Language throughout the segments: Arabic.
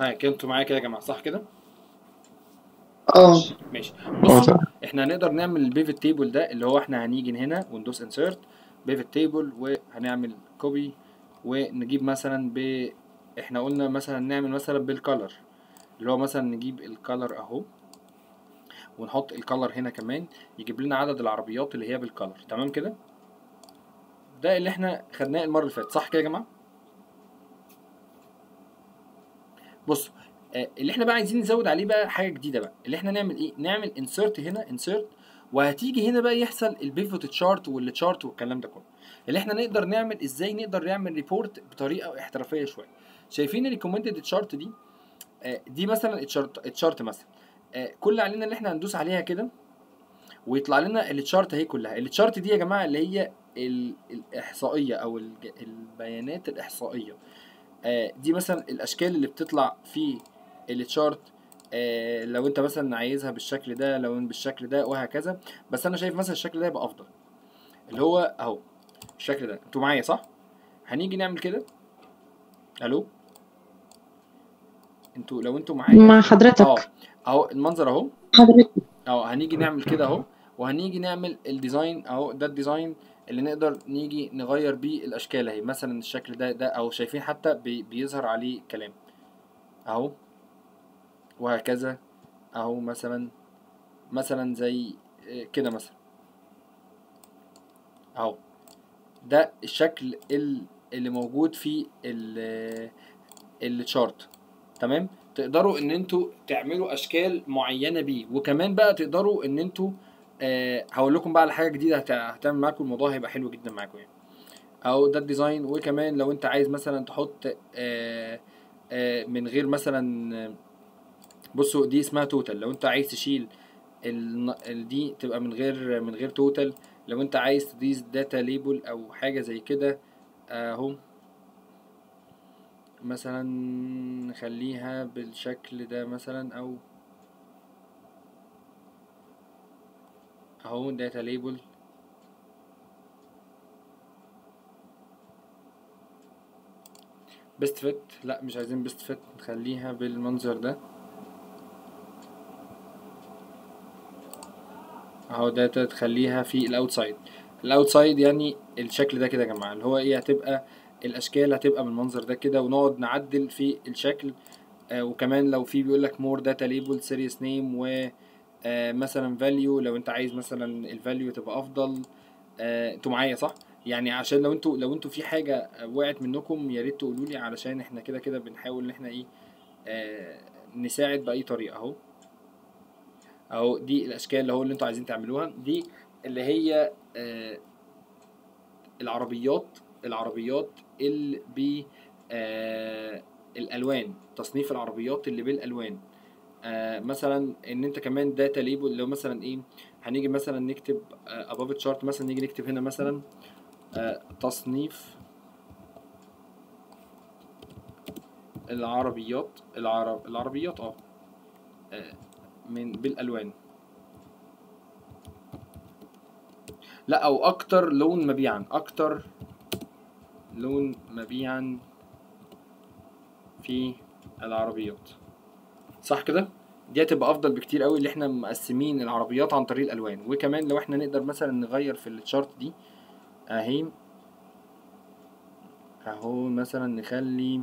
ها كده أنتوا معايا كده يا جماعة صح كده؟ آه. ماشي. آه تمام. إحنا هنقدر نعمل ال pivot table ده اللي هو إحنا هنيجي هنا وندوس insert pivot table وهنعمل copy ونجيب مثلا ب إحنا قلنا مثلا نعمل مثلا بال color اللي هو مثلا نجيب ال color اهو ونحط ال color هنا كمان يجيب لنا عدد العربيات اللي هي بال color تمام كده؟ ده اللي إحنا خدناه المرة اللي فاتت صح كده يا جماعة؟ بصوا آه، اللي إحنا بقى عايزين نزود عليه بقى حاجة جديدة بقى. اللي إحنا نعمل إيه؟ نعمل insert هنا insert وهتيجي هنا بقى يحصل ال pivot chart وال chart والكلام ده كله. اللي إحنا نقدر نعمل إزاي نقدر نعمل report بطريقة احترافية شوية. شايفين ال recommended chart دي؟ آه، دي مثلا ال chart مثلا. آه، كل علينا اللي إحنا هندوس عليها كده ويطلع لنا ال chart اهي كلها. ال chart دي يا جماعة اللي هي ال- الإحصائية أو البيانات الإحصائية. دي مثلا الأشكال اللي بتطلع في ال chart آه، لو أنت مثلا عايزها بالشكل ده لو بالشكل ده وهكذا. بس أنا شايف مثلا الشكل ده يبقى أفضل. اللي هو أهو الشكل ده. أنتوا معايا صح؟ هنيجي نعمل كده؟ ألو؟ أنتوا لو أنتوا معايا مع آه حضرتك أهو المنظر أهو. حضرتك. أهو هنيجي نعمل كده أهو. وهنيجي نعمل ال design أهو ده ال design اللي نقدر نيجي نغير بيه الأشكال أهي مثلا الشكل ده ده اهو شايفين حتى بي بيظهر عليه كلام. أهو. وهكذا. أهو مثلا مثلا زي آه، كده مثلا. أهو. ده الشكل ال- اللي موجود في ال- الشارت. تمام؟ تقدروا إن أنتوا تعملوا أشكال معينة بيه. وكمان بقى تقدروا إن أنتوا آه هقول لكم بقى على حاجة جديدة هت- هتعمل معاكم الموضوع هيبقى حلو جدا معاكم يعني. أو ده ال design وكمان لو أنت عايز مثلا تحط آه آه من غير مثلا بصوا دي اسمها total لو أنت عايز تشيل ال- دي تبقى من غير من غير total لو أنت عايز تضيف data label أو حاجة زي كده أهو. مثلا نخليها بالشكل ده مثلا أو أهو data label best fit لا مش عايزين best fit نخليها بالمنظر ده. أهو data تخليها في ال outside ال outside يعني الشكل ده كده يا جماعة اللي هو إيه هتبقى الأشكال هتبقى بالمنظر ده كده ونقعد نعدل في الشكل. آه وكمان لو في بيقول لك more data label series name و مثلا value لو أنت عايز مثلا ال value تبقى أفضل آه أنتوا معايا صح؟ يعني عشان لو أنتوا لو أنتوا في حاجة وقعت منكم يا ريت تقولوا لي علشان إحنا كده كده بنحاول إن إحنا إيه آه نساعد بأي طريقة أهو. أهو دي الأشكال اللي هو اللي أنتوا عايزين تعملوها. دي اللي هي آه العربيات العربيات اللي ب آه الألوان تصنيف العربيات اللي بالألوان. آه مثلا إن أنت كمان data label لو مثلا إيه هنيجي مثلا نكتب آه above chart مثلا نيجي نكتب هنا مثلا آه تصنيف العربيات العرب العربيات آه آه، من بالألوان. لا أو أكتر لون مبيعا أكتر لون مبيعا في العربيات. صح كده؟ دي هتبقى أفضل بكتير قوي اللي إحنا مقسمين العربيات عن طريق الألوان. وكمان لو إحنا نقدر مثلا نغير في الشارت دي أهي أهو مثلا نخلي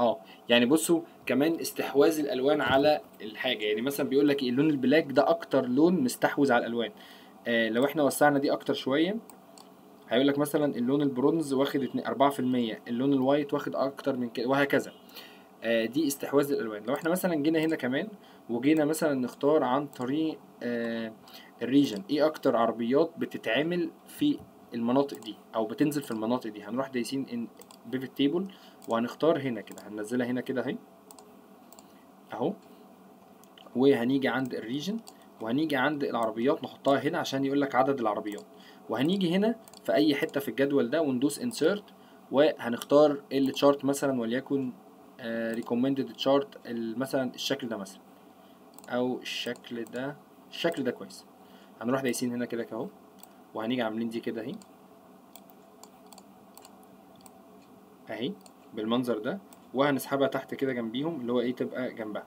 آه يعني بصوا كمان استحواذ الألوان على الحاجة. يعني مثلا بيقول لك اللون البلاك ده أكتر لون مستحوذ على الألوان. آه لو إحنا وسعنا دي أكتر شوية هيقول لك مثلا اللون البرونز واخد اتنين- 4% اللون ال white واخد أكتر من كده وهكذا. دي استحواذ الألوان. لو إحنا مثلا جينا هنا كمان وجينا مثلا نختار عن طريق آه ال region إيه أكتر عربيات بتتعمل في المناطق دي أو بتنزل في المناطق دي؟ هنروح دايسين ان pivot table وهنختار هنا كده. هننزلها هنا كده أهي. أهو. وهنيجي عند ال region وهنيجي عند العربيات نحطها هنا عشان يقول لك عدد العربيات. وهنيجي هنا في أي حتة في الجدول ده وندوس insert وهنختار ال chart مثلا وليكن recommended chart مثلا الشكل ده مثلا. أو الشكل ده الشكل ده كويس. هنروح دايسين هنا كده أهو. وهنيجي عاملين دي كده أهي. أهي بالمنظر ده. وهنسحبها تحت كده جنبيهم اللي هو إيه تبقى جنبها.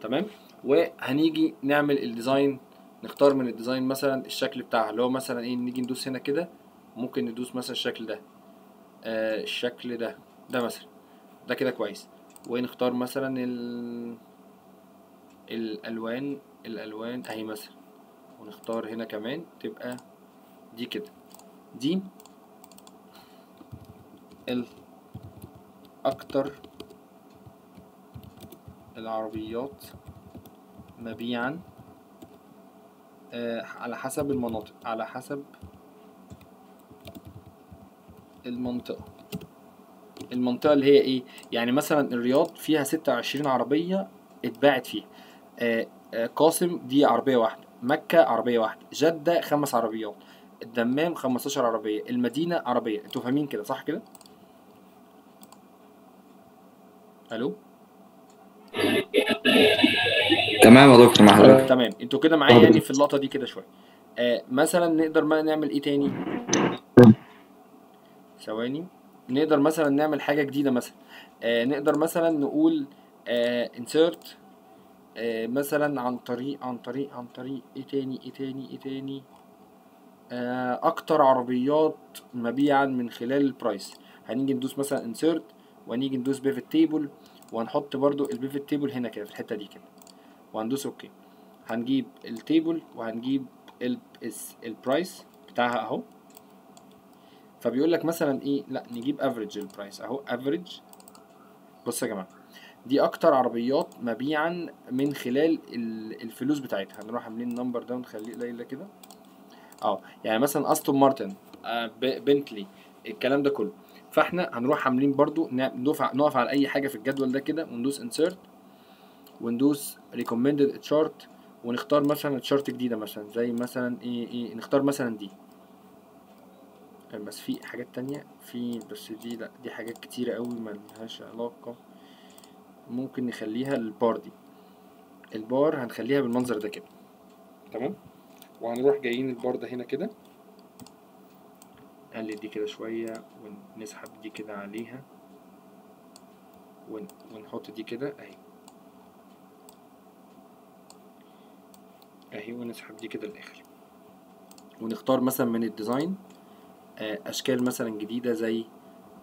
تمام؟ وهنيجي نعمل ال design نختار من ال design مثلا الشكل بتاعها. اللي هو مثلا إيه نيجي ندوس هنا كده. ممكن ندوس مثلا الشكل ده. آه الشكل ده. ده مثلا. ده كده كويس. ونختار مثلا ال الألوان الألوان أهي مثلا. ونختار هنا كمان تبقى دي كده. دي الأكتر العربيات مبيعا آه على حسب المناطق على حسب المنطقة. المنطقة اللي هي إيه؟ يعني مثلا الرياض فيها ستة وعشرين عربية اتباعت فيها. آه آه قاسم دي عربية واحدة مكة عربية واحدة جدة خمس عربيات الدمام 15 عربية المدينة عربية. أنتوا فاهمين كده صح كده؟ ألو؟ تمام يا دكتور مع حضرتك. تمام. أنتوا كده معايا يعني في اللقطة دي كده شوية. آه مثلا نقدر ما نعمل إيه تاني؟ ثواني. نقدر مثلا نعمل حاجة جديدة مثلا. آه نقدر مثلا نقول آه insert آه مثلا عن طريق عن طريق عن طريق إيه تاني إيه تاني إيه تاني؟ آه أكتر عربيات مبيعا من خلال ال price هنيجي ندوس مثلا insert وهنيجي ندوس pivot table وهنحط برضو ال pivot table هنا كده في الحتة دي كده. وهندوس okay. هنجيب ال table وهنجيب ال price بتاعها أهو. فبيقول لك مثلا إيه لا نجيب average ال price أهو average بص يا جماعة دي أكتر عربيات مبيعا من خلال ال- الفلوس بتاعتها. هنروح عاملين ال number ده ونخليه قليل كده. آه يعني مثلا استون مارتن بنتلي الكلام ده كله. فإحنا هنروح عاملين برضو نع- نقف ع- نقف على أي حاجة في الجدول ده كده وندوس insert وندوس recommended chart ونختار مثلا chart جديدة مثلا زي مثلا إيه إيه نختار مثلا دي. بس في حاجات تانية في بس دي لا دي حاجات كتيرة قوي ملهاش علاقة. ممكن نخليها البار دي. البار هنخليها بالمنظر ده كده. تمام؟ وهنروح جايين البار ده هنا كده. نقلل دي كده شوية ونسحب دي كده عليها. ون... ونحط دي كده أهي. أهي ونسحب دي كده للآخر. ونختار مثلا من ال design. أشكال مثلا جديدة زي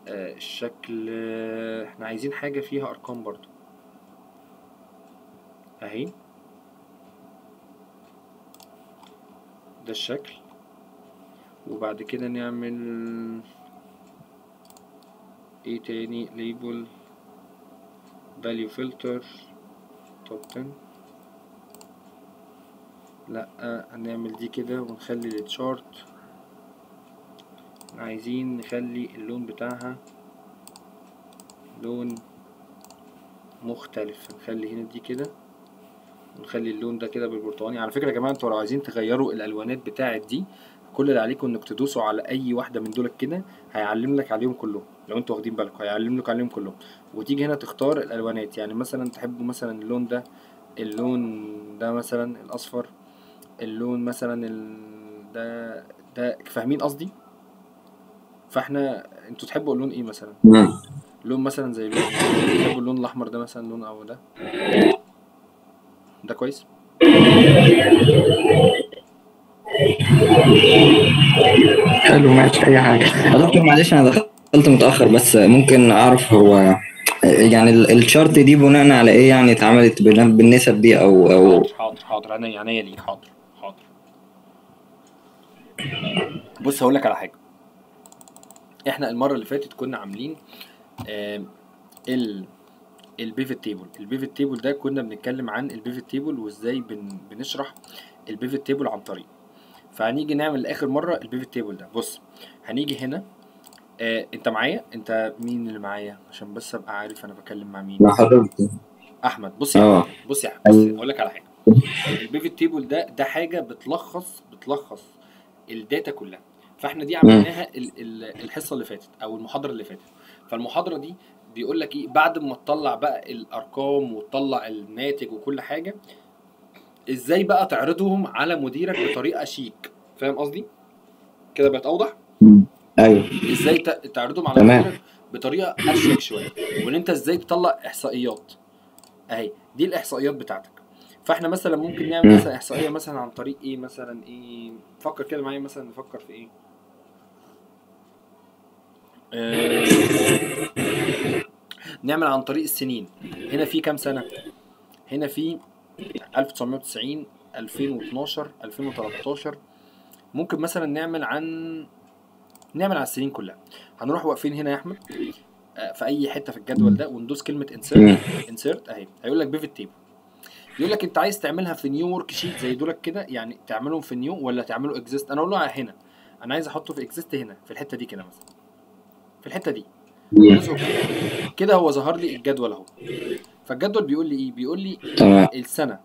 آه، الشكل آه، إحنا عايزين حاجة فيها أرقام برضو. اهي ده الشكل. وبعد كده نعمل إيه تاني؟ ليبل value filter top 10 لا هنعمل دي كده ونخلي التشارت عايزين نخلي اللون بتاعها لون مختلف. نخلي هنا دي كده ونخلي اللون ده كده بالبرتقاني. على فكرة يا جماعة أنتوا لو عايزين تغيروا الألوانات بتاعت دي كل اللي عليكم انك تدوسوا على أي واحدة من دول كده هيعلم لك عليهم كلهم. لو أنتوا واخدين بالكم هيعلم لك عليهم كلهم. وتيجي هنا تختار الألوانات. يعني مثلا تحبوا مثلا اللون ده اللون ده مثلا الأصفر اللون مثلا ال... ده ده فاهمين قصدي؟ فاحنا أنتوا تحبوا اللون إيه مثلا؟ مم. لون مثلا زي لون تحبوا اللون الأحمر ده مثلا لون أو ده؟ ده كويس؟ حلو ماشي أي حاجة. دكتور معلش أنا دخلت متأخر بس ممكن أعرف هو يعني ال- الشارت دي بناء على إيه يعني اتعملت بن- بالنسب دي أو أو حاضر حاضر حاضر عينيا عينيا ليك حاضر حاضر. بص هقول لك على حاجة. إحنا المرة اللي فاتت كنا عاملين ال ال pivot table ال pivot table ده كنا بنتكلم عن ال pivot table وازاي بن بنشرح ال pivot table عن طريق. فهنيجي نعمل لآخر مرة ال pivot table ده. بص هنيجي هنا. آه انت معايا؟ انت مين اللي معايا؟ عشان بس أبقى عارف أنا بكلم مع مين. مع حضرتك. أحمد. بص يا آه. أحمد بص يا أحمد. بص أقول لك على حاجة. ال pivot table ده ده حاجة بتلخص بتلخص ال data كلها. فاحنا دي عملناها ال- ال- الحصة اللي فاتت أو المحاضرة اللي فاتت. فالمحاضرة دي بيقول لك إيه بعد ما تطلع بقى الأرقام وتطلع الناتج وكل حاجة إزاي بقى تعرضهم على مديرك بطريقة شيك؟ فاهم قصدي؟ كده بقت أوضح؟ أيوه. إزاي تعرضهم على تمام. المدير بطريقة أشيك شوية. وإن أنت إزاي تطلع إحصائيات؟ أهي دي الإحصائيات بتاعتك. فإحنا مثلا ممكن نعمل. مثلا إحصائية مثلا عن طريق إيه؟ مثلا إيه؟ فكر كده معايا مثلا نفكر في إيه؟ نعمل عن طريق السنين. هنا في كام سنة؟ هنا في 1990 2012 2013 ممكن مثلا نعمل عن نعمل على السنين كلها. هنروح واقفين هنا يا أحمد آه، في أي حتة في الجدول ده وندوس كلمة. insert insert أهي. هيقول لك pivot table يقول لك أنت عايز تعملها في new worksheet زي دولك كده يعني تعملهم في new ولا تعمله exist أنا أقول له هنا. أنا عايز أحطه في exist هنا في الحتة دي كده مثلا. في الحتة دي. كده هو ظهر لي الجدول أهو. فالجدول بيقول لي إيه؟ بيقول لي السنة.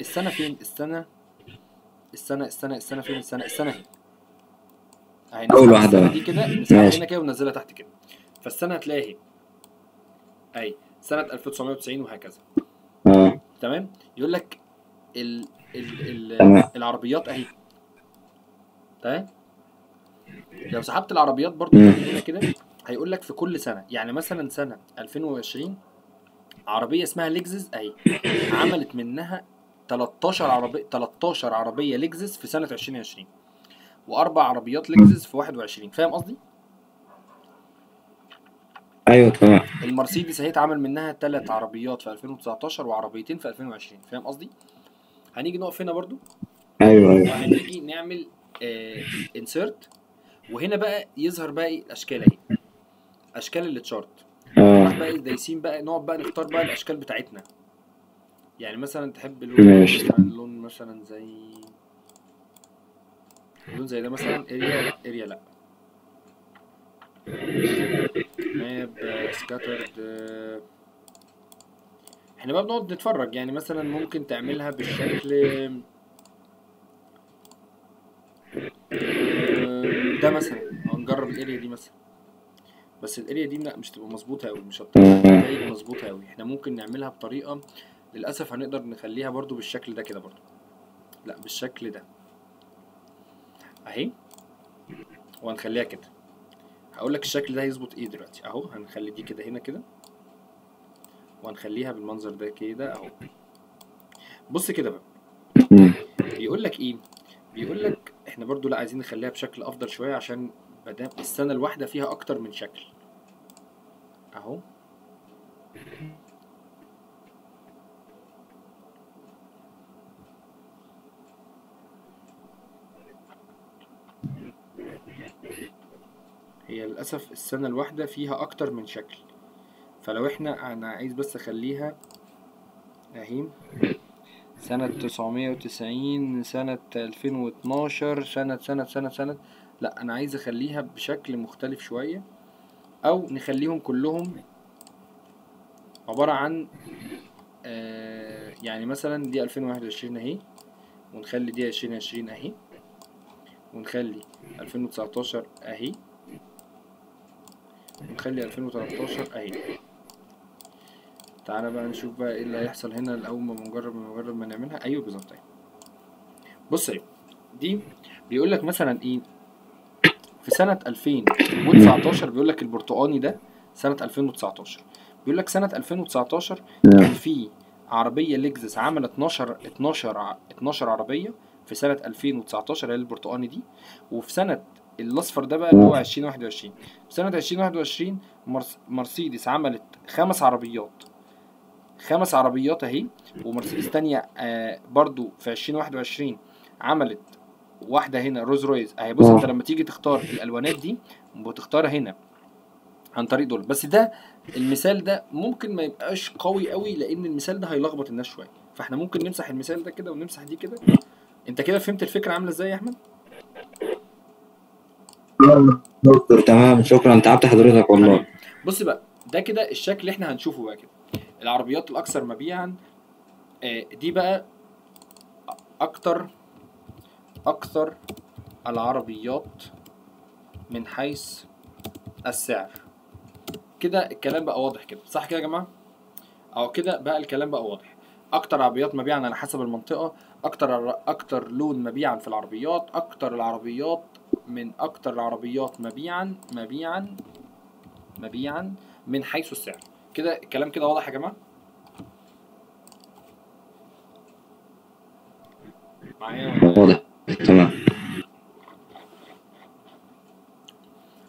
السنة فين؟ السنة. السنة السنة السنة فين؟ السنة السنة اهي أهي واحدة. السنة دي كده. هنا كده وننزلها تحت كده. فالسنة هتلاقي اهي أهي سنة 1990 وهكذا. آه. تمام؟ يقول لك ال ال. ال العربيات أهي. تمام؟ لو سحبت العربيات برضو كده هيقول لك في كل سنة يعني مثلا سنة 2020 عربية اسمها ليكزس أهي عملت منها 13 عربيه 13 عربية ليكزس في سنة 2020 وأربع عربيات ليكزس في 21 فاهم قصدي؟ أيوه تمام. المرسيدس أهي اتعمل منها ثلاث عربيات في 2019 وعربيتين في 2020 فاهم قصدي؟ هنيجي نقف هنا برضو؟ أيوه أيوه. وهنيجي نعمل انسيرت وهنا بقى يظهر بقى إيه؟ الأشكال أهي. أشكال التشارت آه. بقى إيه؟ دايسين بقى نقعد بقى نختار بقى الأشكال بتاعتنا. يعني مثلا تحب لون ماشي. مثلا لون مثلا زي لون زي ده مثلا area لا area لا. map scattered. إحنا بقى بنقعد نتفرج يعني مثلا ممكن تعملها بالشكل آه، مثلا أو نجرب ال area دي مثلا. بس الاريا دي لا مش تبقى مظبوطة قوي مش نتائج مظبوطة قوي إحنا ممكن نعملها بطريقة للأسف هنقدر نخليها برضو بالشكل ده كده برضو. لا بالشكل ده. أهي. وهنخليها كده. هقول لك الشكل ده هيظبط إيه دلوقتي. أهو هنخلي دي كده هنا كده. وهنخليها بالمنظر ده كده أهو. بص كده بقى. بيقول لك إيه؟ بيقول لك إحنا برضو لا عايزين نخليها بشكل أفضل شوية عشان مادام السنة الواحدة فيها أكتر من شكل. أهو. هي للأسف السنة الواحدة فيها أكتر من شكل. فلو إحنا أنا عايز بس أخليها أهي. سنة 990 سنة 2012 سنة سنة سنة سنة. لا أنا عايز أخليها بشكل مختلف شوية أو نخليهم كلهم عبارة عن آه يعني مثلا دي 2021 أهي ونخلي دي 2020 أهي ونخلي 2019 أهي ونخلي 2013 أهي. تعالى بقى نشوف بقى إيه اللي هيحصل هنا اول ما مجرد ما ما نعملها. أيوه بالظبط اهي بص اهي دي بيقول لك مثلا إيه في سنة 2019 بيقول لك البرتقاني ده سنة 2019 بيقول لك سنة 2019 كان في عربية لexus عملت 12 12 ع- 12 عربية في سنة 2019 اللي هي البرتقاني دي وفي سنة الأصفر ده بقى اللي هو 2021 في سنة 2021 مرس- مرسيدس عملت خمس عربيات. خمس عربيات اهي ومرسيدس تانية آه برضو في 2021 عملت واحدة هنا روز رويز اهي بص انت لما تيجي تختار الألوانات دي بتختارها هنا عن طريق دول. بس ده المثال ده ممكن ما يبقاش قوي قوي لأن المثال ده هيلخبط الناس شوية. فاحنا ممكن نمسح المثال ده كده ونمسح دي كده. انت كده فهمت الفكرة عاملة إزاي يا أحمد؟ دكتور تمام. شكرا. تعبت حضرتك والله. بص بقى ده كده الشكل اللي إحنا هنشوفه بقى كده. العربيات الأكثر مبيعا آه، دي بقى أكتر أكثر العربيات من حيث السعر. كده الكلام بقى واضح كده صح كده يا جماعة؟ أو كده بقى الكلام بقى واضح. أكتر عربيات مبيعا على حسب المنطقة أكتر أكتر لون مبيعا في العربيات أكتر العربيات من أكتر العربيات مبيعا مبيعا مبيعا من حيث السعر. كده الكلام كده واضح يا جماعة؟ معايا؟ واضح. تمام.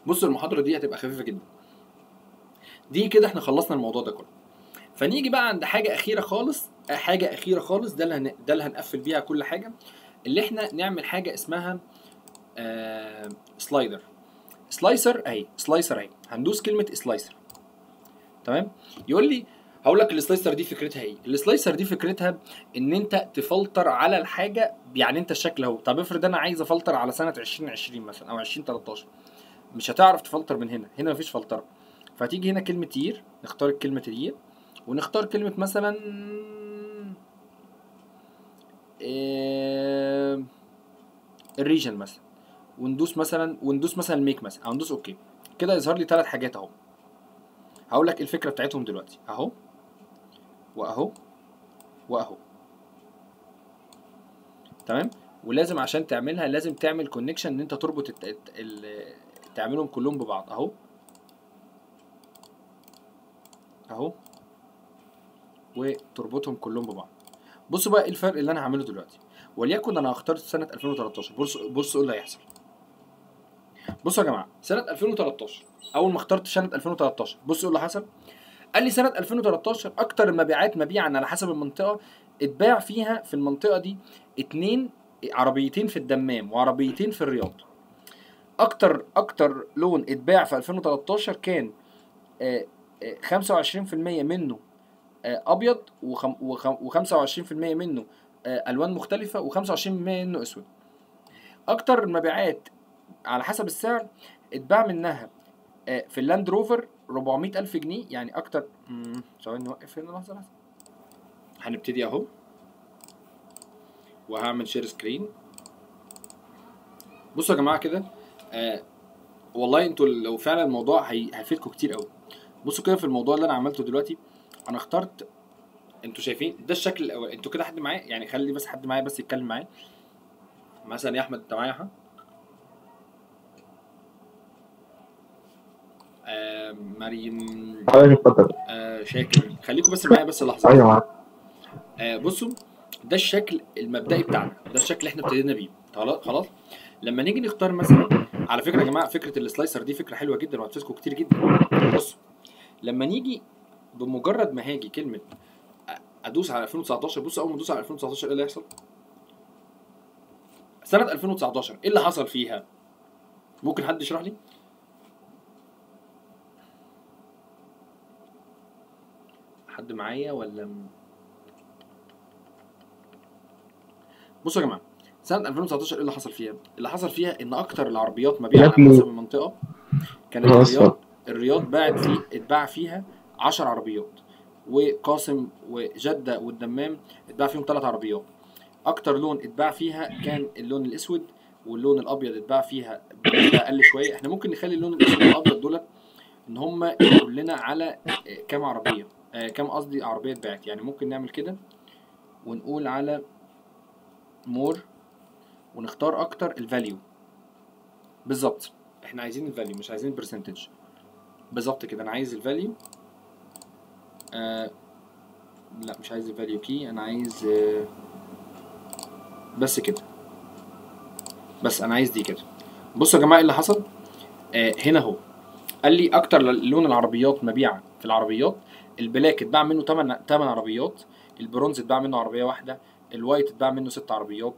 بصوا المحاضرة دي هتبقى خفيفة جدا. دي كده إحنا خلصنا الموضوع ده كله. فنيجي بقى عند حاجة أخيرة خالص. حاجة أخيرة خالص ده اللي هن... ده اللي هنقفل بيها كل حاجة. اللي إحنا نعمل حاجة اسمها آه... slider slicer أهي slicer أهي. هندوس كلمة slicer تمام؟ يقول لي هقول لك ال slicer دي فكرتها إيه؟ ال slicer دي فكرتها إن أنت تفلتر على الحاجة يعني أنت الشكل أهو. طب افرض أنا عايز أفلتر على سنة 2020 مثلا أو 2013 مش هتعرف تفلتر من هنا. هنا مفيش فلترة. فهتيجي هنا كلمة year نختار كلمه ال year ونختار كلمة مثلا إيه... ال region مثلا. وندوس مثلا وندوس مثلا ال make مثلا. أو ندوس okay كده يظهر لي ثلاث حاجات أهو. هقول لك الفكرة بتاعتهم دلوقتي. أهو وأهو وأهو. تمام؟ ولازم عشان تعملها لازم تعمل connection إن أنت تربط الت... ال... تعملهم كلهم ببعض. أهو. أهو. وتربطهم كلهم ببعض. بصوا بقى إيه الفرق اللي أنا هعمله دلوقتي. وليكن أنا اخترت سنة 2013 بصوا بصوا إيه اللي هيحصل. بصوا يا جماعة سنة 2013 أول ما اخترت سنة 2013 بصوا إيه اللي حصل؟ قال لي سنة 2013 أكتر المبيعات مبيعا على حسب المنطقة اتباع فيها في المنطقة دي اتنين عربيتين في الدمام وعربيتين في الرياض. أكتر أكتر لون اتباع في 2013 كان آه، آه، 25% منه آه، أبيض و25% منه آه، ألوان مختلفة و25% منه أسود. أكتر المبيعات على حسب السعر اتباع منها آه، في اللاند روفر 400 ألف جنيه يعني أكتر مم، ثواني نوقف هنا لحظة لحظة. هنبتدي أهو. وهعمل share screen بصوا يا جماعة كده آه والله أنتوا لو فعلا الموضوع هي... هيفيدكم كتير قوي بصوا كده في الموضوع اللي أنا عملته دلوقتي أنا اخترت أنتوا شايفين ده الشكل الأول أنتوا كده حد معايا؟ يعني خلي بس حد معايا بس يتكلم معايا. مثلا يا أحمد أنت معايا ها مريم حضرتك اتفضل. آه شاكر. خليكم بس معايا بس لحظة. أيوه آه بصوا ده الشكل المبدئي بتاعنا. ده الشكل اللي إحنا ابتدينا بيه. خلاص؟ لما نيجي نختار مثلا على فكرة يا جماعة فكرة السلايسر دي فكرة حلوة جدا وهتفيدكم كتير جدا. بصوا لما نيجي بمجرد ما هاجي كلمة أدوس على 2019 بصوا أول ما أدوس على 2019 إيه اللي هيحصل؟ سنة 2019 إيه اللي حصل فيها؟ ممكن حد يشرح لي؟ حد معايا ولا بصوا يا جماعة سنة 2019 إيه اللي حصل فيها؟ اللي حصل فيها إن أكتر العربيات مبيعا على حسب المنطقة كانت الرياض. الرياض باعت فيه اتباع فيها 10 عربيات وقاسم وجدة والدمام اتباع فيهم ثلاث عربيات. أكتر لون اتباع فيها كان اللون الأسود واللون الأبيض اتباع فيها أقل شوية. إحنا ممكن نخلي اللون الأسود والأبيض دولت إن هم يقول لنا على كام عربية؟ آه، كام قصدي؟ عربية اتباعت يعني ممكن نعمل كده ونقول على more ونختار أكتر ال value بالظبط. إحنا عايزين ال value مش عايزين ال percentage بالظبط كده. أنا عايز ال value آه لا مش عايز ال value كي أنا عايز آه بس كده. بس أنا عايز دي كده. بصوا يا جماعة إيه اللي حصل؟ آه هنا أهو. قال لي أكتر لون العربيات مبيعا في العربيات ال black اتباع منه 8 8 عربيات البرونز اتباع منه عربية واحدة ال white اتباع منه 6 عربيات.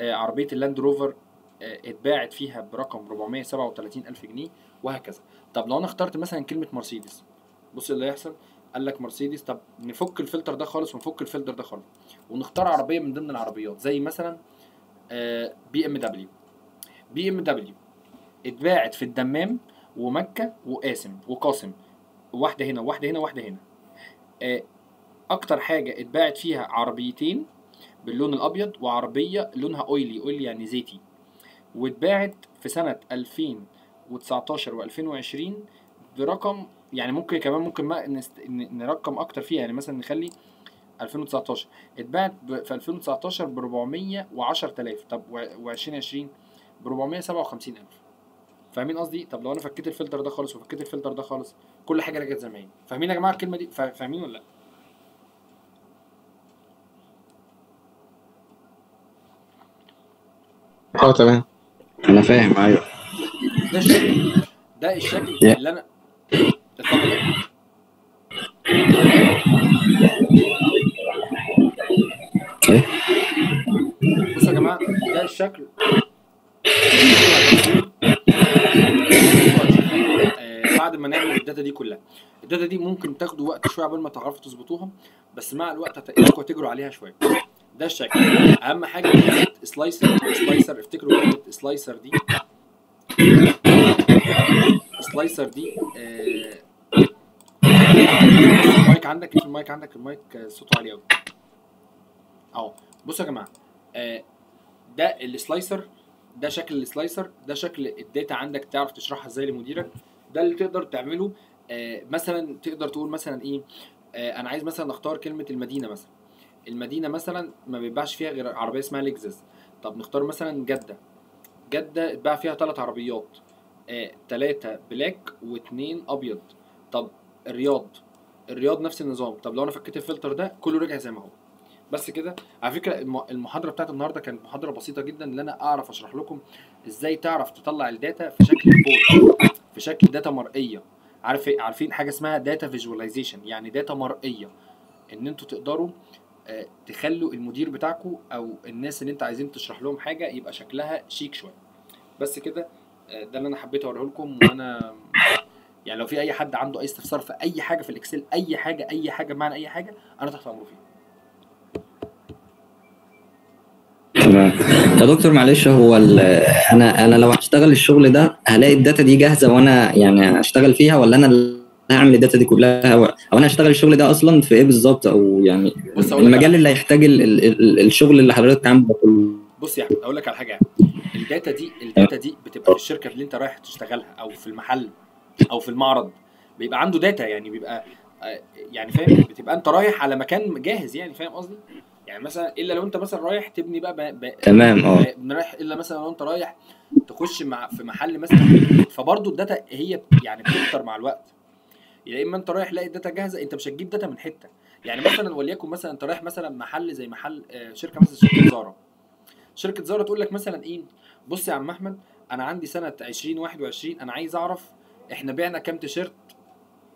آه عربية اللاند روفر آه اتباعت فيها برقم 437 ألف جنيه وهكذا. طب لو أنا اخترت مثلا كلمة مرسيدس بص اللي هيحصل؟ قال لك مرسيدس طب نفك الفلتر ده خالص ونفك الفلتر ده خالص ونختار عربية من ضمن العربيات زي مثلا بي إم دبليو. بي إم دبليو اتباعت في الدمام ومكة وقاسم وقاسم واحدة هنا واحدة هنا واحدة هنا. آه، أكتر حاجة اتباعت فيها عربيتين باللون الأبيض وعربية لونها أويلي أويلي يعني زيتي. واتباعت في سنة 2019 و2020 برقم يعني ممكن كمان ممكن ما نرقم أكتر فيها يعني مثلا نخلي 2019 اتباعت. في 2019 ب 410000 طب و2020 ب 457000 فاهمين قصدي؟ طب لو أنا فكيت الفلتر ده خالص وفكيت الفلتر ده خالص كل حاجة رجعت زي ما هي. فاهمين يا جماعة الكلمة دي؟ فا- فاهمين ولا لأ؟ آه تمام. أنا فاهم أيوه. ده الشكل. ده الشكل. اللي أنا بصوا يا جماعة ده الشكل. ما نعمل ال data دي كلها. ال data دي ممكن تاخدوا وقت شوية قبل ما تعرفوا تظبطوها بس مع الوقت هتقدروا هتجروا عليها شوية. ده الشكل. أهم حاجة slicer slicer افتكروا كلمة slicer دي. slicer دي آه، المايك عندك في المايك عندك المايك صوته عالي قوي أهو. بصوا يا جماعة آه، ده ال slicer ده شكل ال slicer ده شكل ال data عندك تعرف تشرحها إزاي لمديرك. ده اللي تقدر تعمله. آه، مثلا تقدر تقول مثلا إيه آه، أنا عايز مثلا اختار كلمة المدينة مثلا. المدينة مثلا ما بيتباعش فيها غير عربية اسمها لكزس طب نختار مثلا جدة. جدة اتباع فيها ثلاث عربيات. ثلاثة black واثنين أبيض. طب الرياض. الرياض نفس النظام. طب لو أنا فكيت الفلتر ده كله رجع زي ما هو. بس كده. على فكرة الم- المحاضرة بتاعت النهارده كانت محاضرة بسيطة جدا إن أنا أعرف أشرح لكم إزاي تعرف تطلع ال data في شكل report في شكل data مرئية. عارف؟ عارفين حاجة اسمها data visualization يعني data مرئية. إن أنتوا تقدروا آه، تخلوا المدير بتاعكم أو الناس اللي انت عايزين تشرح لهم حاجة يبقى شكلها شيك شوية. بس كده آه، ده اللي أنا حبيت اوريه لكم. وأنا يعني لو في أي حد عنده أي استفسار في أي حاجة في ال Excel أي حاجة أي حاجة بمعنى أي حاجة أنا تحت امره فيها. يا دكتور معلش هو أنا أنا لو هشتغل الشغل ده هلاقي ال data دي جاهزة وأنا يعني اشتغل فيها ولا أنا اللي هعمل ال data دي كلها؟ أو أنا هشتغل الشغل ده أصلا في إيه بالظبط؟ أو يعني المجال اللي هيحتاج ال- ال- ال- الشغل اللي حضرتك عامله ده كله. بص يا احمد أقول لك على حاجة. يعني ال data دي ال data دي بتبقى في الشركة اللي أنت رايح تشتغلها أو في المحل أو في المعرض. بيبقى عنده data يعني بيبقى آه، يعني فاهم؟ بتبقى أنت رايح على مكان جاهز يعني فاهم قصدي؟ يعني مثلا إلا لو أنت مثلا رايح تبني بقى, بقى, بقى تمام آه. رايح إلا مثلا لو أنت رايح تخش مع في محل مثلا فبرضه ال data هي يعني بتكتر مع الوقت. يا إما أنت رايح لاقي ال data جاهزة أنت مش هتجيب data من حتة. يعني مثلا وليكن مثلا أنت رايح مثلا محل زي محل آه، شركة مثلا شركة زارا شركة زارا تقول لك مثلا إيه بص يا عم أحمد أنا عندي سنة 2021 أنا عايز أعرف إحنا بعنا كام تيشيرت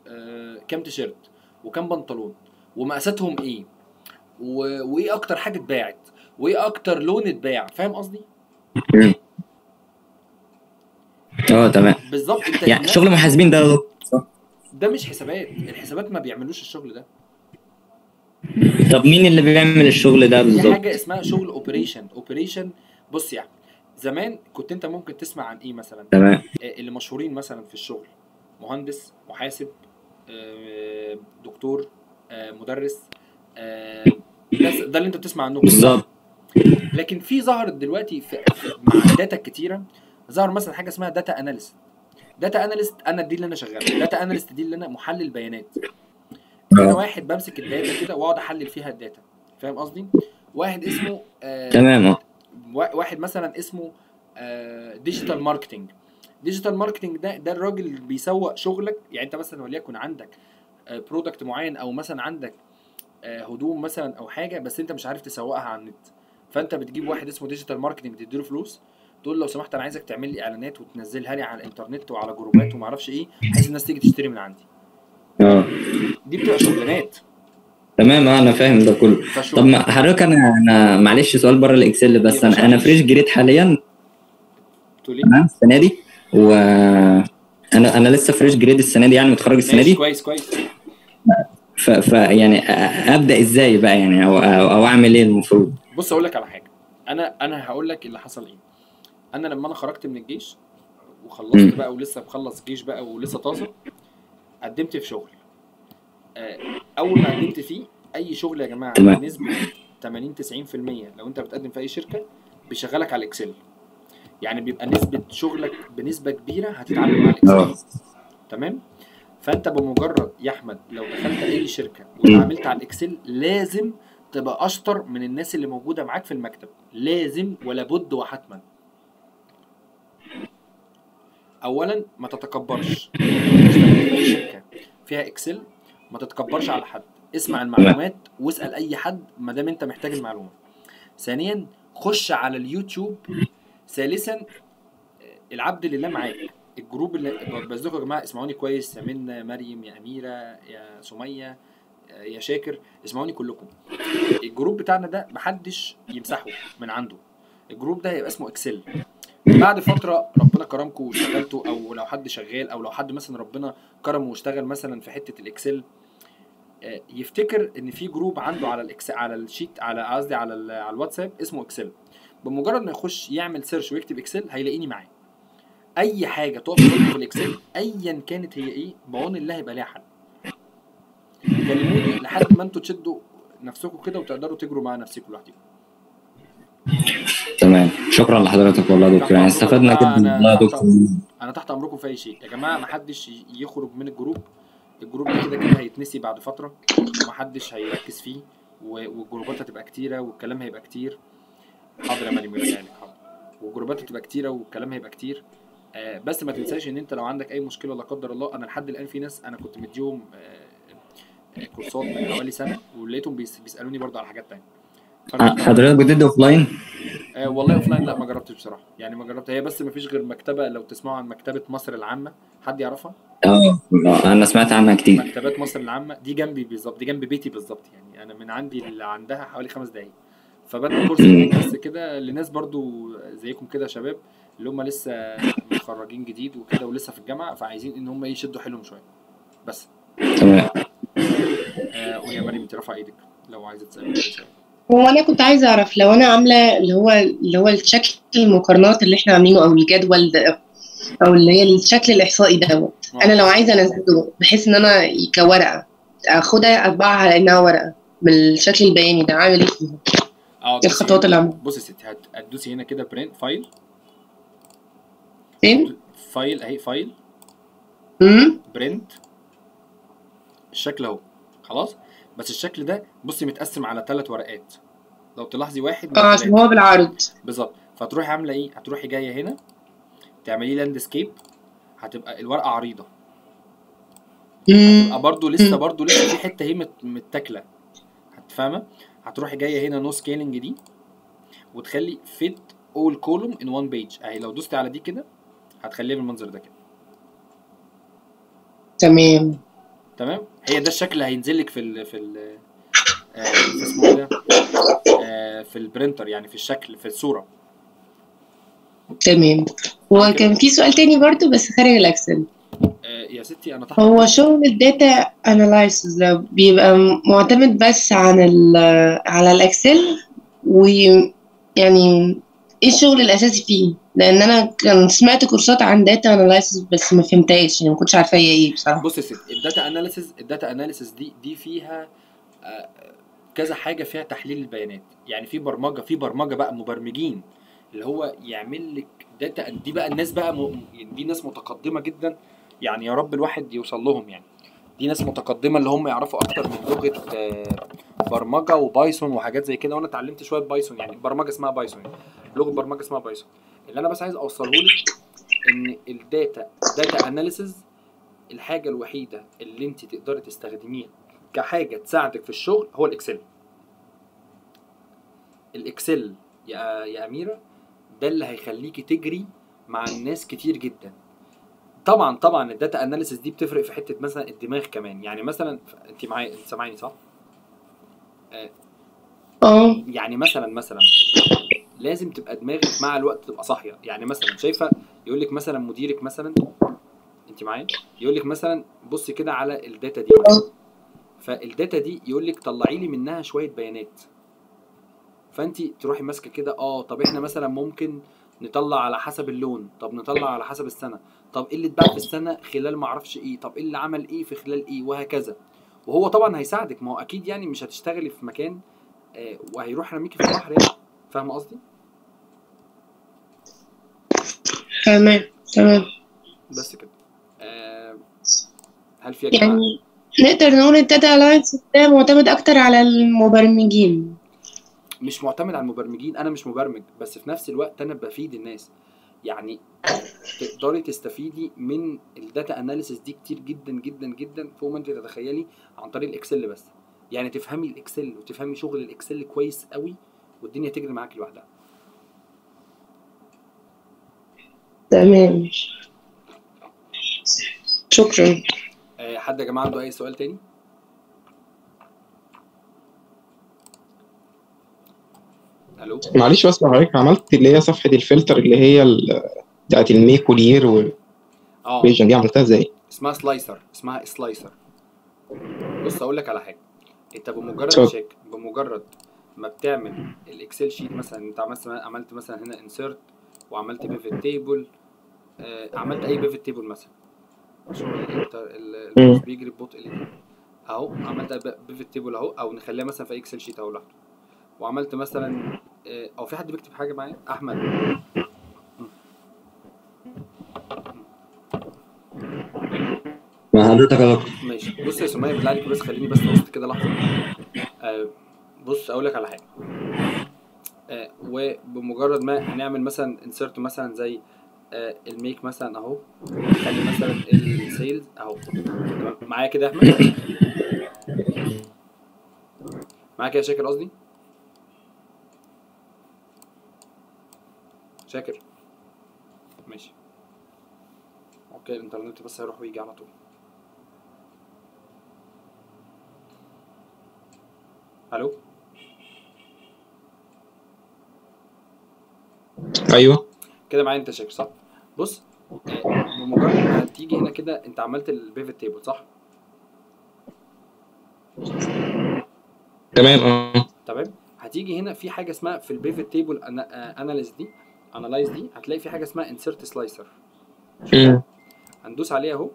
آه كام تيشيرت وكام بنطلون ومقاساتهم إيه. وإيه أكتر حاجة اتباعت؟ وإيه أكتر لون اتباع؟ فاهم قصدي؟ آه تمام. بالظبط. يعني شغل محاسبين ده؟ ده مش حسابات. الحسابات ما بيعملوش الشغل ده. طب مين اللي بيعمل الشغل ده بالظبط؟ حاجة اسمها شغل operation operation بص احمد زمان كنت أنت ممكن تسمع عن إيه مثلا؟ تمام. آه، اللي مشهورين مثلا في الشغل. مهندس محاسب آه، دكتور آه، مدرس ده ده اللي انت بتسمع عنهم بالظبط. لكن في ظهرت دلوقتي في مع ال data الكتيره ظهر مثلا حاجة اسمها data analyst data analyst أنا دي اللي أنا شغال. data analyst دي اللي أنا محلل بيانات. أنا آه. واحد بمسك ال data كده وأقعد أحلل فيها ال data فاهم قصدي؟ واحد اسمه آه تمام. وا- واحد مثلا اسمه digital marketing digital marketing ده ده الراجل اللي بيسوق شغلك. يعني أنت مثلا وليكن عندك product معين أو مثلا عندك آه، هدوم مثلا أو حاجة بس أنت مش عارف تسوقها على النت. فأنت بتجيب واحد اسمه digital marketing تديله فلوس تقول لو سمحت أنا عايزك تعمل لي إعلانات وتنزلها لي على الإنترنت وعلى groupات وما أعرفش إيه بحيث الناس تيجي تشتري من عندي. آه. دي بتبقى شغلانات. تمام آه أنا فاهم ده كله. طب ما حضرتك أنا أنا معلش سؤال بره ال Excel بس أنا أنا. fresh grad حاليا. إيه؟ تمام السنة دي. و أنا أنا لسه fresh grad السنة دي يعني متخرج السنة دي. كويس كويس. ف, ف يعني أ- أبدأ إزاي بقى يعني؟ أو أو, أو أعمل إيه المفروض؟ بص أقول لك على حاجة. أنا أنا هقول لك اللي حصل إيه. أنا لما أنا خرجت من الجيش وخلصت. بقى ولسه مخلص جيش بقى ولسه طازة قدمت في شغل. آه، أول ما قدمت فيه أي شغل يا جماعة. بنسبة 80 90% لو أنت بتقدم في أي شركة بيشغلك على ال Excel يعني بيبقى نسبة شغلك بنسبة كبيرة هتتعامل مع ال Excel تمام؟ فانت بمجرد يا احمد لو دخلت اي شركة واتعاملت على ال Excel لازم تبقى اشطر من الناس اللي موجودة معاك في المكتب. لازم ولا بد وحتما. اولا ما تتكبرش. في شركة. فيها Excel ما تتكبرش على حد. اسمع المعلومات واسأل أي حد ما دام انت محتاج المعلومة. ثانيا خش على اليوتيوب. ثالثا العبد لله معاك. الجروب اللي بس يا جماعة اسمعوني كويس يا منى مريم يا أميرة يا سمية يا شاكر اسمعوني كلكم. الجروب بتاعنا ده محدش يمسحه من عنده. الجروب ده هيبقى اسمه Excel بعد فترة ربنا كرمكم واشتغلتوا أو لو حد شغال أو لو حد مثلا ربنا كرمه واشتغل مثلا في حتة ال Excel آه، يفتكر إن في جروب عنده على ال Excel على ال sheet على قصدي على على الواتساب اسمه Excel بمجرد ما يخش يعمل search ويكتب Excel هيلاقيني معاه. أي حاجة تقف قدامكم في ال Excel ايا كانت هي إيه بعون الله هيبقى ليها حل. كلموني لحد ما أنتوا تشدوا نفسكم كده وتقدروا تجروا مع نفسكم لوحدكم. تمام. شكرا لحضرتك والله يا دكتور. يعني استفدنا جدا. والله يا دكتور. أنا تحت أمركم في أي شيء. يا جماعة ما حدش يخرج من الجروب. الجروب ده كده كده هيتنسي بعد فترة. ومحدش هيركز فيه. والجروبات هتبقى كتيرة والكلام هيبقى كتير. حاضر يا مريم لك حاضر. والجروبات هتبقى كتيرة والكلام هيبقى كتير. بس ما تنساش إن أنت لو عندك أي مشكلة لا قدر الله أنا لحد الآن في ناس أنا كنت مديهم آه آه، كورسات من حوالي سنة ولقيتهم بيس- بيسألوني برضه على حاجات فأنا- حضرتك بتدي offline آه والله offline لا ما جربتش بصراحة. يعني ما جربت. هي بس ما فيش غير مكتبة لو تسمعوا عن مكتبة مصر العامة. حد يعرفها؟ آه أنا سمعت عنها كتير. مكتبات مصر العامة دي جنبي بالظبط دي جنب بيتي بالظبط. يعني أنا من عندي اللي عندها حوالي خمس دقايق. فبدأ كورس بس كده لناس برضو زيكم كده شباب. اللي هم لسه متخرجين جديد وكده ولسه في الجامعة فعايزين إن هم يشدوا حيلهم شوية بس تمام آه ويا مريم أنت رافعة إيدك لو عايزة تسألي. هو أنا كنت عايزة أعرف لو أنا عاملة اللي هو اللي هو الشكل المقارنات اللي إحنا عاملينه أو الجدول ده أو اللي هي الشكل الإحصائي دوت أنا لو عايزة أنزله بحيث إن أنا كورقة أخدها أطبعها على انها ورقة بالشكل البياني ده عامل إيه فيها؟ آه إيه بصي الخطوات اللي عاملها؟ بصي يا ستي هت- هتدوسي هنا كده print file فين؟ file أهي file. امم print. الشكل أهو. خلاص؟ بس الشكل ده بصي متقسم على ثلاث ورقات. لو تلاحظي واحد آه عشان. هو بالعرض. بالظبط. فتروحي عاملة إيه؟ هتروحي جاية هنا تعملي landscape هتبقى الورقة عريضة. هتبقى برضو لسه. برضو لسه في حتة هي مت- متاكلة. هتفهمه هتروحي جاية هنا no scaling دي وتخلي fit all columns in one page أهي لو دوستي على دي كده هتخليها بالمنظر ده كده. تمام. تمام؟ هي ده الشكل اللي هينزل لك في ال في ال آه، اسمه إيه ده؟ آه، في ال printer يعني في الشكل في الصورة. تمام. وكان في سؤال تاني برضو بس خارج ال Excel. آه، يا ستي أنا تحت. هو شغل ال data analysis ده بيبقى معتمد بس عن ال على ال Excel ويعني إيه الشغل الأساسي فيه؟ لأن أنا كان سمعت كورسات عن data analysis بس ما فهمتهاش يعني ما كنتش عارفة هي إيه بصراحة. بص يا ستي ال data analysis ال data analysis دي دي فيها آه، كذا حاجة فيها تحليل البيانات. يعني في برمجة في برمجة بقى مبرمجين اللي هو يعمل لك data دي بقى الناس بقى م... دي ناس متقدمة جدا يعني يا رب الواحد يوصل لهم يعني. دي ناس متقدمة اللي هم يعرفوا أكتر من لغة آه، برمجه و Python وحاجات زي كده وأنا اتعلمت شوية Python يعني برمجة اسمها Python. لغة برمجة اسمها Python. اللي أنا بس عايز أوصله لك إن ال data data analysis الحاجة الوحيدة اللي أنت تقدري تستخدميها كحاجة تساعدك في الشغل هو ال Excel. ال Excel يا يا أميرة ده اللي هيخليكي تجري مع الناس كتير جدا. طبعا طبعا ال data analysis دي بتفرق في حتة مثلا الدماغ كمان. يعني مثلا أنت معايا أنت سامعيني صح؟ آه. يعني مثلا مثلا لازم تبقى دماغك مع الوقت تبقى صاحية. يعني مثلا شايفة يقول لك مثلا مديرك مثلا أنت معايا؟ يقول لك مثلا بصي كده على ال data دي مثلا. فال data دي يقول لك طلعي لي منها شوية بيانات. فأنت تروحي ماسكة كده آه طب إحنا مثلا ممكن نطلع على حسب اللون. طب نطلع على حسب السنة. طب إيه اللي اتباع في السنة خلال ما أعرفش إيه. طب إيه اللي عمل إيه في خلال إيه. وهكذا. وهو طبعا هيساعدك. ما هو أكيد يعني مش هتشتغلي في مكان آه وهيروح رميكي في البحر يعني. فاهمة قصدي؟ تمام تمام. بس كده. آه هل في يعني نقدر نقول ال data analysis ده معتمد أكتر على المبرمجين. مش معتمد على المبرمجين أنا مش مبرمج بس في نفس الوقت أنا بفيد الناس. يعني تقدري تستفيدي من ال data analysis دي كتير جدا جدا جدا فوق ما انت تتخيلي عن طريق ال Excel بس. يعني تفهمي ال Excel وتفهمي شغل ال Excel كويس قوي والدنيا تجري معاكي لوحدها. تمام. شكرا. آه، حد يا جماعة عنده أي سؤال تاني؟ ألو؟ معلش بس لو حضرتك عملت اللي هي صفحة الفلتر اللي هي بتاعت ال make وال year آه. والفيجن دي عملتها إزاي؟ اسمها slicer اسمها slicer. بص أقول لك على حاجة. انت بمجرد. شيك بمجرد ما بتعمل ال Excel sheet مثلا انت مثلا عملت مثلا هنا insert وعملت pivot table آه عملت أي pivot table مثلا. عشان انت ال- الماوس بيجري ببطء ليه أهو عملت pivot table أهو أو نخليها مثلا في Excel sheet أهو لوحده. وعملت مثلا آه، أو في حد بيكتب حاجة معايا؟ أحمد. مع حضرتك يا دكتور ماشي. بص يا سمية بالله عليك بس خليني بس وسط كده لحظة. آه بص أقول لك على حاجة. آه وبمجرد ما هنعمل مثلا insert مثلا زي آه ال make مثلا أهو. نخلي مثلا ال sales أهو. تمام؟ معايا كده يا أحمد؟ معاك يا شاكر قصدي؟ شاكر. ماشي. OK الإنترنت بس هيروح ويجي على طول. ألو؟ أيوه. كده معايا أنت شاكر صح؟ بص آه، بمجرد ما تيجي هنا كده أنت عملت ال pivot table صح؟ تمام آه. تمام. هتيجي هنا في حاجة اسمها في ال pivot table analyze دي. analyze دي هتلاقي في حاجة اسمها insert slicer. هندوس عليها اهو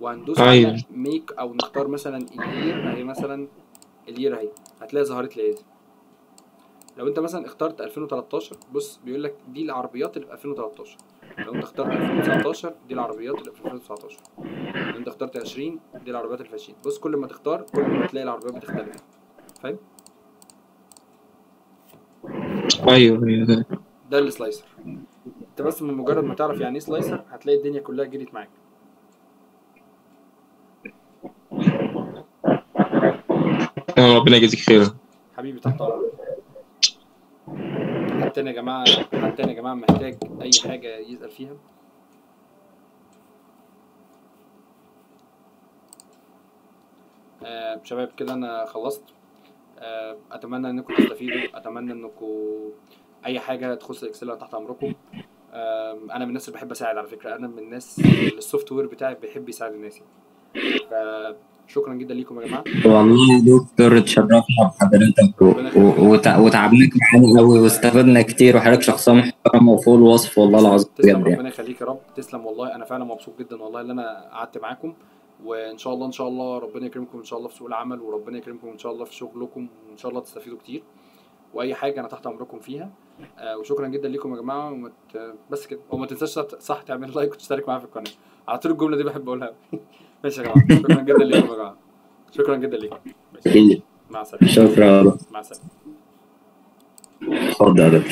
وهندوس أيوة. على make أو نختار مثلا ال year أهي مثلا ال year أهي هتلاقي ظهرت لي لو انت مثلا اخترت 2013 بص بيقول لك دي العربيات اللي في 2013 لو انت اخترت 2019 دي العربيات اللي في 2019 لو انت اخترت 20 دي العربيات اللي في 20 بص كل ما تختار كل ما تلاقي العربيات بتختلف. فاهم؟ أيوه أيوة. ده السلايسر انت بس من مجرد ما تعرف يعني إيه سلايسر هتلاقي الدنيا كلها جريت معاك. تمام ربنا يجازيك خير. حبيبي تحت امرك حد تاني يا جماعة حد تاني يا جماعة محتاج أي حاجة يسأل فيها. آه شباب كده أنا خلصت. آه أتمنى إنكم تستفيدوا. أتمنى إنكم أي حاجة تخص ال Excel تحت أمركم. أنا من الناس اللي بحب أساعد على فكرة. أنا من الناس اللي ال software بتاعي بيحب يساعد الناس يعني. فشكرا جدا ليكم يا جماعة. والله يا دكتور اتشرفنا بحضرتك وتعبناك معانا قوي واستفدنا كتير وحضرتك شخصية محترمة وفوق الوصف والله العظيم تسلم يعني. ربنا يخليك يا رب. تسلم والله. أنا فعلا مبسوط جدا والله إن أنا قعدت معاكم. وإن شاء الله إن شاء الله ربنا يكرمكم إن شاء الله في سوق العمل وربنا يكرمكم إن شاء الله في شغلكم وإن شاء الله تستفيدوا كتير. وأي حاجة أنا تحت أمركم فيها. آه وشكرا جدا ليكم يا جماعة ومت... بس كده. وما تنساش صح- تعمل لايك وتشترك معايا في القناة. على طول الجملة دي بحب أقولها. ماشي يا جماعة. شكرا جدا ليكم يا جماعة. شكرا جدا ليكم. مع السلامة. شكرا. مع السلامة. اتفضل يا